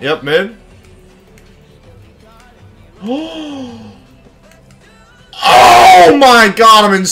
Yep, mid. oh my god, I'm in